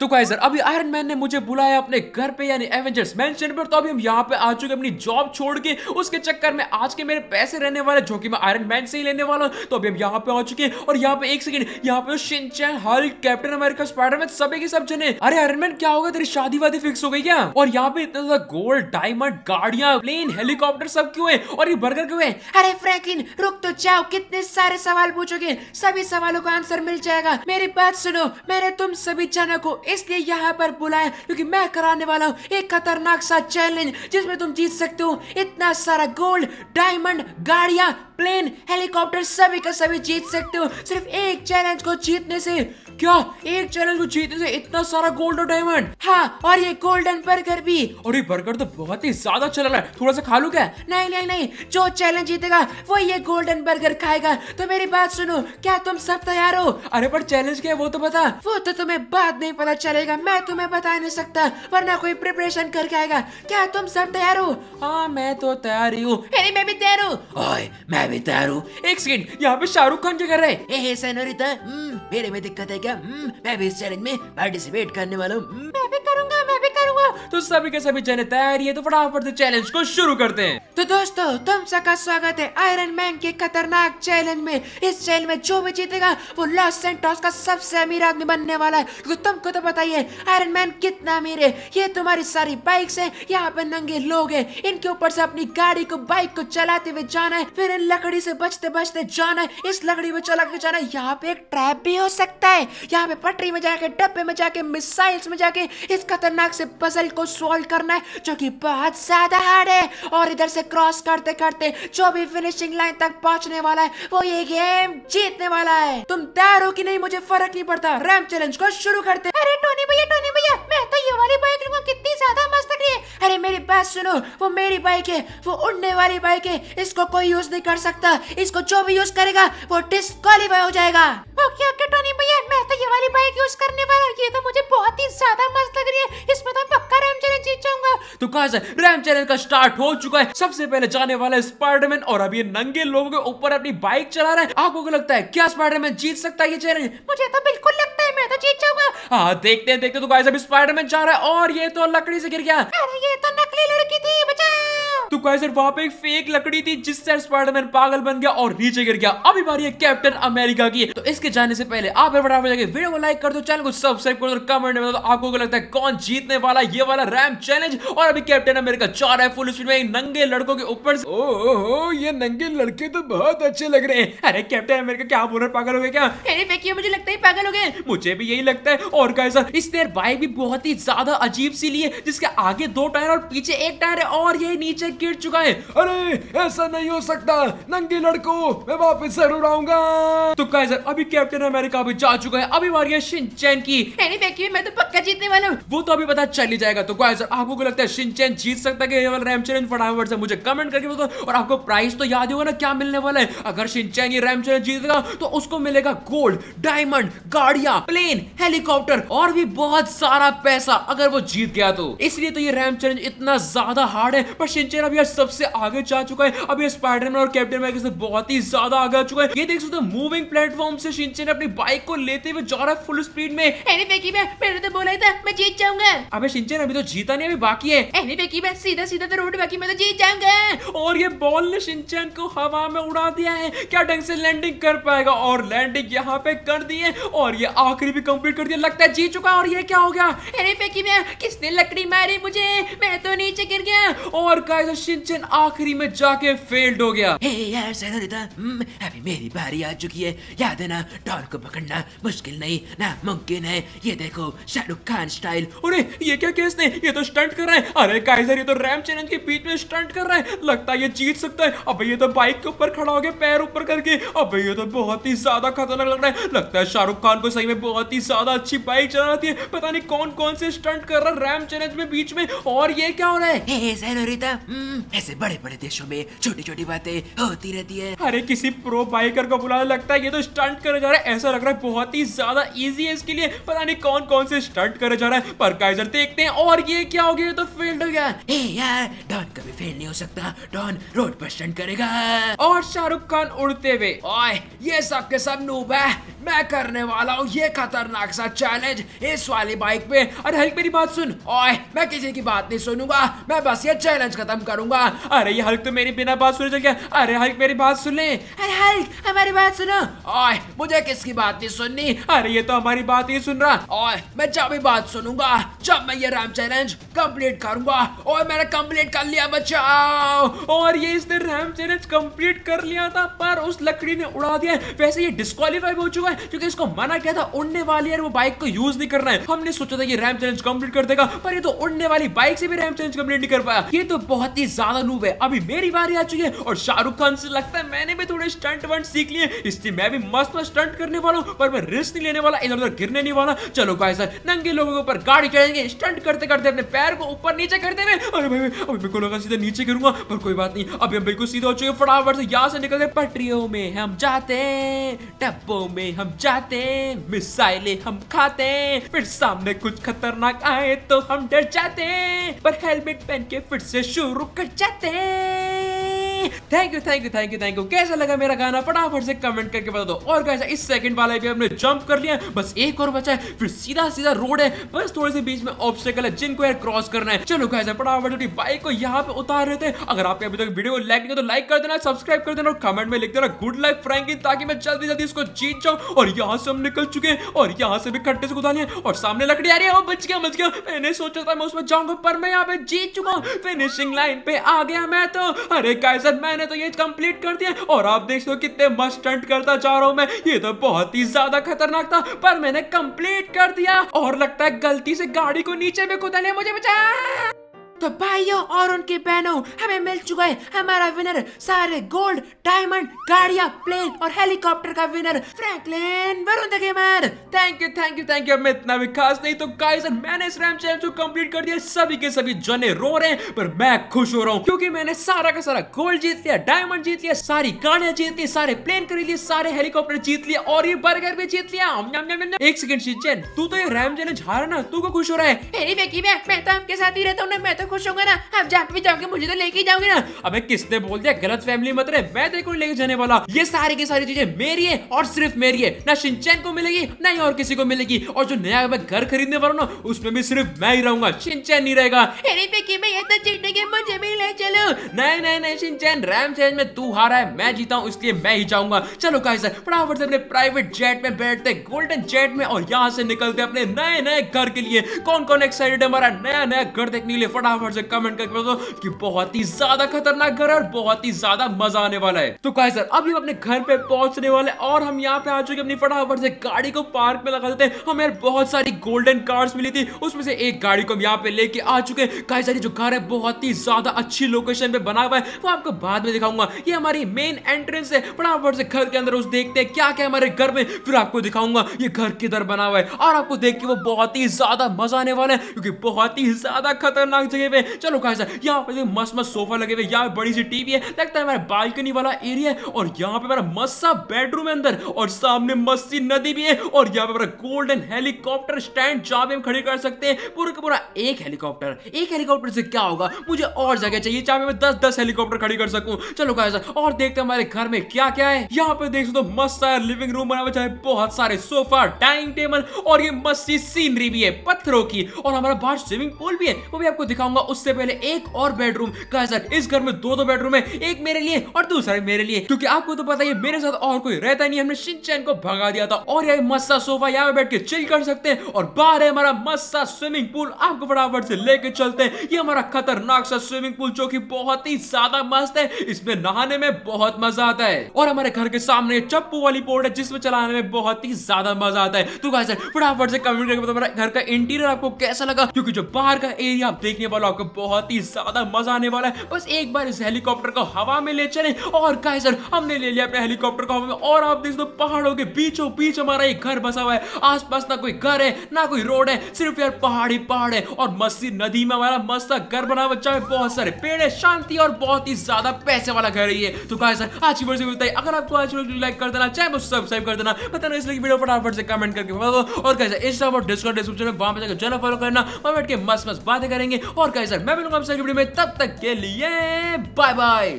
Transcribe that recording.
तो गाइस अभी iron man ने मुझे बुलाया अपने घर पे, यानी एवेंजर्स मैंशन पर तो अभी हम यहाँ पे आ चुके अपनी जॉब छोड़ के। उसके चक्कर में आज के मेरे पैसे रहने वाले, जो कि मैं आयरन मैन से ही लेने वाला हूँ। तो अभी हम यहाँ पे आ चुके और यहाँ पे एक सेकंड यहाँ पे Shinchan Hulk Captain America Spiderman सभी के सब जने। अरे आयरन मैन क्या होगा तेरी शादी वादी फिक्स हो गई क्या? और यहाँ पे इतना ज़्यादा गोल्ड डायमंड गाड़ियाँ प्लेन हेलीकॉप्टर सब क्यों है? और ये बर्गर क्यों है? अरे फ्रैंकलिन रुक तो जाओ, कितने सारे सवाल पूछोगे? सभी सवालों का आंसर मिल जाएगा। मेरी बात सुनो, मैंने तुम सभी जनों को इसलिए यहाँ पर बुलाया क्योंकि मैं कराने वाला हूँ। एक खतरनाक सा चैलेंज जिसमें तुम जीत सकते हो। इतना सारा गोल्ड डायमंड गाड़िया प्लेन हेलीकॉप्टर सभी का सभी जीत सकते हो। सिर्फ़ एक चैलेंज को जीतने से क्या? एक चैलेंज को जीतने से इतना सारा गोल्ड और डायमंड हाँ और ये गोल्डन बर्गर भी। और ये बर्गर तो बहुत ही ज़्यादा चल रहा है। थोड़ा सा खा लू क्या? नहीं नहीं नहीं। जो चैलेंज जीतेगा वो ये गोल्डन बर्गर खाएगा। तो मेरी बात सुनो क्या तुम सब तैयार हो? अरे पर चैलेंज क्या है वो तो बता वो तो तुम्हें बात नहीं पता चलेगा। मैं तुम्हें बता नहीं सकता वरना कोई प्रिपरेशन करके आएगा। क्या तुम सब तैयार हो? हाँ मैं तो तैयार ही हूँ। मैं भी तैयार हूँ। मैं भी तैयार हूँ। एक सेकंड यहाँ पे शाहरुख खान क्या कर रहे हैं? हम्म, मेरे में दिक्कत है मैं भी इस चैलेंज में पार्टिसिपेट करने वाला हूँ। तो सभी के सभी चैनल तैयार है तो फटाफट से चैलेंज को शुरू करते हैं। तो दोस्तों, तुम सबका स्वागत है आयरन मैन के खतरनाक चैलेंज में। इस चैलेंज में जो भी जीतेगा, वो लॉस सेंटोस का सबसे अमीर आदमी बनने वाला है। क्योंकि तुमको तो बताइए आयरन मैन कितना अमीर है। ये तुम्हारी सारी बाइक्स है, यहाँ पे नंगे लोग है। इनके ऊपर से अपनी गाड़ी को बाइक को चलाते हुए जाना है। फिर इन लकड़ी से बचते बचते जाना है। इस लकड़ी में चला के जाना है। यहाँ पे एक ट्रैप भी हो सकता है। यहाँ पे पटरी में जाके, डब्बे में जाके मिसाइल्स में जाके, इस खतरनाक से पजल को सॉल्व करना है, जो कि बहुत ज़्यादा हार्ड है। और इधर से क्रॉस करते करते जो भी फिनिशिंग लाइन तक पहुँचने वाला है, वो ये गेम जीतने वाला है। तुम तैयार हो कि नहीं, मुझे फ़र्क नहीं पड़ता। रैम चैलेंज को शुरू करते। अरे टोनी भैया टोनी भैया, मैं तो ये वाली बाइक लूँगा, कितनी ज़्यादा मस्त लग रही है। अरे मेरी बात सुनो, वो मेरी बाइक है, वो उड़ने वाली बाइक है। इसको कोई यूज़ नहीं कर सकता। इसको जो भी यूज़ करेगा, वो डिस्कालीफाई हो जाएगा। ओके ओके टोनी ये वाली बाइक यूज़ करने वाला? ये तो मुझे बहुत ही ज़्यादा मस्त लग रही है। इसमें तो पक्का रैम चैलेंज जीत जाऊँगा। तो कहा से रैम चैलेंज का स्टार्ट हो चुका है। सबसे पहले जाने वाला है स्पाइडरमैन और अभी नंगे लोगों के ऊपर अपनी बाइक चला रहा है। आपको क्या लगता है क्या स्पाइडरमैन जीत सकता है ये चैलेंज मुझे तो बिल्कुल लगता है मैं तो जीत जाऊँगा। हाँ देखते हैं देखते तो गाइस अभी स्पाइडरमैन जा रहा है और ये तो लकड़ी से गिर गया। अरे ये तो नकली लड़की थी। तो गाइस वहाँ पे एक फेक लकड़ी थी जिससे स्पाइडरमैन पागल बन गया और नीचे गिर गया। अभी बारी है कैप्टन अमेरिका की। तो इसके जाने से पहले आप फटाफट जाके वीडियो को लाइक कर दो चैनल को सब्सक्राइब कर दो कमेंट में आपको लगता है कौन जीतने वाला ये वाला रैम चैलेंज और अभी कैप्टन अमेरिका जा रहा है फुल स्पीड में नंगे लड़कों के ऊपर ओहो ये नंगे लड़के तो बहुत अच्छे लग रहे हैं। अरे कैप्टन अमेरिका क्या बोल रहे पागल हो गए क्या? अरे फेंकिए मुझे लगता है पागल हो गए। मुझे भी यही लगता है। और कैसा इस देर बाइक भी बहुत ही ज़्यादा अजीब सी लिए जिसके आगे दो टायर और पीछे एक टायर है और ये नीचे गिर चुका है अरे ऐसा नहीं हो सकता। नंगे लड़को मैं वापस ज़रूर आऊँगा। तो कैसर अभी कैप्टन अमेरिका भी जा चुका है। अभी है शिनचैन की। मैं तो पक्का जीतने वाला हूँ। वो तो अभी पता चल ही जाएगा। तो कैसर आपको लगता है शिनचैन जीत सकता है ये वाला रैम चैलेंज फटाफट से? मुझे कमेंट करके बताओ। और आपको प्राइस तो याद होगा ना क्या मिलने वाला है? अगर शिनचैन ये रैम चैलेंज जीतेगा तो उसको मिलेगा गोल्ड डायमंड गाड़िया प्लेन हेलीकॉप्टर और भी बहुत सारा पैसा अगर वो जीत गया तो। इसलिए तो ये रैम चैलेंज इतना ज़्यादा हार्ड है। पर शिनचैन अभी सबसे आगे जा चुका है। अभी स्पाइडरमैन और कैप्टन अमेरिका से बहुत ही ज़्यादा आगे आ चुका है। ये देख सकते हो मूविंग प्लेटफॉर्म से शिनचैन अपनी बाइक को लेते हुए जा रहा है फुल स्पीड में। अरे मैं मैंने तो बोला था मैं जीत जाऊँगा। अबे शिनचैन अभी तो जीता नहीं अभी बाकी है। अरे मैं सीधा सीधा तो रोड बाकी मैं तो जीत जाऊँगा। और ये बॉल ने शिनचैन को हवा में उड़ा दिया है। क्या ढंग से लैंडिंग कर पाएगा? और लैंडिंग यहाँ पे कर दी है। और ये आखिरी भी कंप्लीट कर दिया। लगता है जीत चुका और ये क्या हो गया? अरे मैं किसने लकड़ी मारी मुझे? मैं तो नीचे गिर गया। और गाइस शिनचैन आखिरी में जाके फेल्ड हो गया। हे यार सेनोरिटा अभी मेरी बारी आ चुकी है। याद है ना डॉन को पकड़ना मुश्किल नहीं ना मुमकिन है। ये देखो शाहरुख खान स्टाइल अरे ये क्या केस ने ये तो स्टंट कर रहा है। अरे काइजर ये तो रैम चैलेंज के बीच में स्टंट कर रहा है। लगता है ये जीत सकता है। अब ये तो बाइक के ऊपर खड़ा हो गया पैर ऊपर करके। अब ये तो बहुत ही ज़्यादा खतरनाक लग रहा है। लगता है शाहरुख खान को सही में बहुत ही ज़्यादा अच्छी बाइक चला रही है। पता नहीं कौन कौन से स्टंट कर रहा है रैम चैलेंज में बीच में। और ये क्या हो रहा है? हम्म, ऐसे बड़े बड़े देशों में छोटी छोटी बातें होती रहती है। अरे किसी प्रो बाइकर को बुलाने लगता है ये तो स्टंट करे जा रहा है। ऐसा लग रहा है बहुत ही ज़्यादा इजी है इसके लिए। पता नहीं कौन कौन से स्टंट करे जा रहा है। पर काइजर देखते हैं और ये क्या हो गया? तो फेल्ड हो गया। ए यार डॉन कभी फेल नहीं हो सकता। डॉन रोड पर स्टंट करेगा। और शाहरुख खान उड़ते हुए। ओए ये सब के सब नूब है। मैं करने वाला हूँ ये खतरनाक सा चैलेंज इस वाली बाइक पे। अरे हल्क मेरी बात सुन। ओए, मैं किसी की बात नहीं सुनूँगा। मैं बस ये चैलेंज खत्म करूँगा। अरे, ये हल्क तो मेरी बिना बात सुने चल गया। अरे हल्क मेरी बात सुन ले। अरे हल्क हमारी बात सुनो। ओए, मुझे किसकी बात नहीं सुननी? अरे, ये तो हमारी बात ही सुन रहा। ओए, मैं जब भी बात सुनूँगा, जब मैं ये रैम चैलेंज कंप्लीट करूँगा, ओए, मैंने कंप्लीट कर लिया, बचाओ। और ये इसने रैम चैलेंज कंप्लीट कर लिया था, पर उस लकड़ी ने उड़ा दिया। वैसे ये डिस्क्वालीफाई हो चुका है, क्योंकि इसको मना किया था उड़ने वाली है वो बाइक को यूज़ नहीं करना है। हमने सोचा था ये रैम चैलेंज कंप्लीट कर देगा, पर ये तो उड़ने वाली बाइक से भी रैम चैलेंज कंप्लीट नहीं कर पाया। ये तो बहुत ही ज़्यादा नूब है। अभी मेरी बारी आ चुकी है, और शाहरुख खान से लगता है मैंने भी थोड़े स्टंट वंट सीख लिए, इसलिए मैं भी मस्त मस्त स्टंट करने वाला हूँ, पर मैं रिस्क नहीं लेने वाला इधर उधर गिरने नहीं वाला। चलो गाइस सर नंगे लोगों के ऊपर गाड़ी चढ़ेंगे स्टंट करते करते अपने पैर को ऊपर नीचे करते हुए। अरे भाई अभी को लगा सीधा नीचे गिरूँगा, पर कोई बात नहीं, अभी हम बिल्कुल सीधा हो चुके फटाफट से यहाँ से निकलते पटरियों में हम जाते हैं, डब्बों में हम जाते मिसाइलें हम खाते फिर सामने कुछ खतरनाक आए तो हम डर जाते पर हेलमेट पहन के फिर से शुरू कर जाते thank you thank you thank you thank you कैसा लगा मेरा गाना? फटाफट से कमेंट करके बता दो। और कैसा इस सेकंड वाला भी हमने जंप कर लिया बस एक और बचा है, फिर सीधा सीधा रोड है। बस थोड़े से बीच में ऑब्स्टेकल है, जिनको यार क्रॉस करना है। चलो कैसा फटाफट अपनी बाइक को यहाँ पे उतार रहे थे अगर आपने अभी तक वीडियो को लाइक किया तो लाइक कर देना सब्सक्राइब कर देना और कमेंट में लिख देना गुड लाइक फ्रैंकी ताकि मैं जल्दी जल्दी इसको जीत जाऊँ। और यहाँ से हम निकल चुके हैं और यहाँ से भी खट्टे से उतारे हैं। और सामने लकड़ी आ रही है। बच गया बच गया। मैंने सोचा था मैं उसमें जाऊँगा, पर मैं यहाँ पे जीत चुका हूँ। फिनिशिंग लाइन पे आ गया मैं तो। अरे कैसर मैंने तो ये कंप्लीट कर दिया और आप देख सो कितने मस्त करता जा रहा हूँ मैं। ये तो बहुत ही ज़्यादा खतरनाक था, पर मैंने कंप्लीट कर दिया और लगता है गलती से गाड़ी को नीचे में कुदा मुझे बचा। तो भाइयों और उनकी बहनों हमें मिल चुका है हमारा विनर सारे गोल्ड डायमंड गाड़ियाँ प्लेन और हेलीकॉप्टर का winner Franklin Varun gamer thank you thank you thank you मैं इतना भी खास नहीं तो गाइस मैंने इस रैम चैलेंज को कंप्लीट कर दिया। सभी के सभी जने रो रहे हैं पर मैं खुश हो रहा हूँ क्योंकि मैंने सारा का सारा गोल्ड जीत लिया डायमंड जीत लिया सारी गाड़ियाँ जीत ली सारे प्लेन खरीद लिए सारे हेलीकॉप्टर जीत लिया और ये बर्गर भी जीत लिया। एक सेकंड तू तो ये रैम चैलेंज हारा ना तू को खुश हो रहा है? में मैं तो आपके साथ ही रहता हूँ ना मैं तो खुश होऊँगा ना आप जहाँ भी जाओगे मुझे तो लेके जाओगे ना। अबे किसने बोल दिया? गलत फैमिली मत रहे मैं तेरे को लेके जाने वाला। ये सारी की सारी चीज़ें मेरी है और सिर्फ़ मेरी है। ना शिनचैन को मिलेगी ना ही और किसी को मिलेगी। और जो नया मैं घर खरीदने वाला हूँ ना उसमें भी सिर्फ़ मैं ही रहूँगा। शिनचैन नहीं रहेगा। मुझे भी ले चलो। नहीं नहीं नहीं शिनचैन रैम चैलेंज में तू हारा है मैं जीता हूँ इसलिए मैं ही जाऊँगा। चलो गाइस फटाफट से अपने प्राइवेट जेट में बैठते गोल्डन जेट में और यहाँ से निकलते अपने नए नए घर के लिए। कौन कौन एक्साइटेड है हमारा नया नया घर देखने के लिए? फटाफट से कमेंट करके बताओ कि बहुत ही ज़्यादा खतरनाक घर और बहुत ही ज़्यादा मज़ा आने वाला है। तो गाइस अभी हम अपने घर पे पहुँचने वाले और हम यहाँ पे आ चुके अपनी फटाफट से गाड़ी को पार्क में लगा देते हैं। हमें बहुत सारी गोल्डन कार्ड्स मिली थी, उसमें से एक गाड़ी को हम यहाँ पे लेके आ चुके हैं। गाइस ये जो घर है बहुत ही ज़्यादा अच्छी लोकेशन पे बना हुआ है। वो आपको बाद में दिखाऊँगा। ये हमारी मेन एंट्रेंस है। फटाफट से घर के अंदर उस देखते हैं क्या क्या हमारे घर में। फिर आपको दिखाऊँगा ये घर किधर बना हुआ है। और आपको देख के वो बहुत ही ज़्यादा मज़ा आने वाला है, क्योंकि बहुत ही ज़्यादा खतरनाक जगह पे चलो गाइस यहाँ पे मस्त मस्त सोफा लगे हुए यहाँ पे बड़ी सी टीवी है। लगता है हमारा बालकनी वाला एरिया है। और यहाँ पे हमारा मस्त सा बेडरूम है अंदर। और सामने मस्त सी नदी भी है। और यहाँ पे हमारा गोल्डन हेलीकॉप्टर स्टैंड जहाँ पे हम खड़े कर सकते हैं। पूरा का पूरा एक हेलीकॉप्टर एक हेलीकॉप्टर से क्या होगा? मुझे और जगह चाहिए जहाँ पे मैं दस दस हेलीकॉप्टर खड़ी कर सकूँ। चलो गाइस और देखते हमारे घर में क्या क्या है। यहाँ पे देख सकते मस्त सा लिविंग रूम बना हुआ है बहुत सारे सोफा डाइनिंग टेबल और ये मस्त सी सीनरी भी है, पत्थरों की। और हमारा बाहर स्विमिंग पूल भी है। वो भी आपको दिखाऊँगा। उससे पहले एक और बेडरूम गाइस इस घर में दो दो बेडरूम है, एक मेरे लिए और दूसरा मेरे लिए। क्योंकि आपको तो पता ही मेरे साथ और कोई रहता नहीं हमने शिनचैन को भगा दिया था और ये मस्त सा सोफा यहाँ पे बैठ के चिल कर सकते हैं। और बाहर है हमारा मस्त सा स्विमिंग पूल आपको फटाफट से लेके चलते हैं। ये हमारा खतरनाक सा स्विमिंग पूल जो कि बहुत ही ज़्यादा मस्त है। इसमें नहाने में बहुत मज़ा आता है। और हमारे घर के सामने चप्पू वाली पोर्ट है, जिसमें चलाने में बहुत ही ज़्यादा मज़ा आता है। तो गाइस फटाफट से कमेंट करके बताओ घर का इंटीरियर आपको कैसा लगा? क्योंकि जो बाहर का एरिया आप देखने वाला आपको बहुत ही ज़्यादा मज़ा आने वाला है। बस एक बार इस हेलीकॉप्टर को हवा में ले चले। और गाइजर हमने ले लिया अपने हेलीकॉप्टर को हवा में। और आप देख दो पहाड़ों के बीचों बीच हमारा एक घर बसा हुआ है। आसपास ना कोई घर है, ना कोई रोड है, सिर्फ़ यार पहाड़ पहाड़ है। और मस्ती नदी में हमारा मस्त घर बना बच्चा है बहुत सारे पेड़ है, शांति और बहुत ही ज़्यादा पैसे वाला घर है तो गाइजर आज की वीडियो है। अगर आपको आज वीडियो लाइक कर देना, चाहे सब्सक्राइब कर देना, बताना इसलिए वीडियो फटाफट से कमेंट करके बता दो और कैसे इंस्टा और डिस्क्रिप्शन में वहाँ पे जाकर चैनल फॉलो करना। वहाँ बैठ के मस्त मस्त बातें करेंगे। और कैसे मैं मिलूँगा आपसे वीडियो में तब तक के लिए बाय बाय